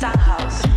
Stanhouse.